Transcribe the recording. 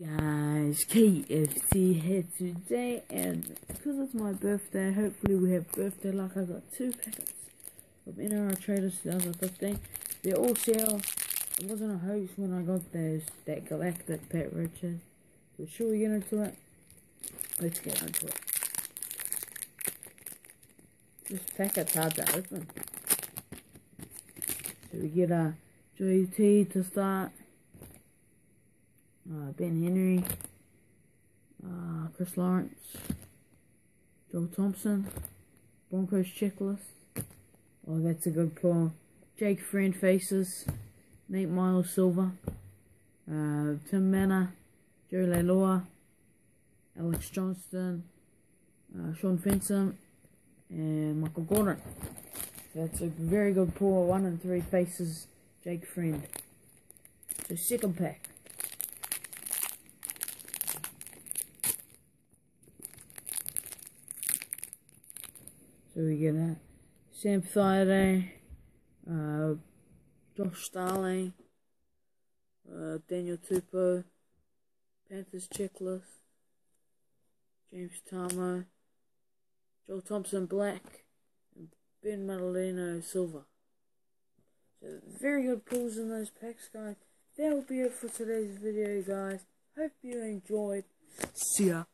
Guys, KFC here today, and because it's my birthday, hopefully we have birthday luck. I got two packets of NRL Traders 2015. They're all sale. It wasn't a hoax when I got those, that Galactic Pat Richard. So should we get into it? Let's get into it. This packet's hard to open. So we get a JT to start uh, Ben Henry, uh, Chris Lawrence, Joe Thompson, Broncos checklist. Oh, that's a good pull. Jake Friend faces, Nate Myles Silver, uh, Tim Mannah, Jerry Leilua, Alex Johnston, uh, Shaun Fensom, and Michael Gordon. That's a very good pull. One and three faces, Jake Friend. So second pack. So we get a Sam Friday, uh, Josh Starling, uh, Daniel Tupou, Panthers checklist, James Tamou, Joel Thompson Black, and Ben Matulino Silver. So very good pulls in those packs, guys. That will be it for today's video, guys. Hope you enjoyed. See ya.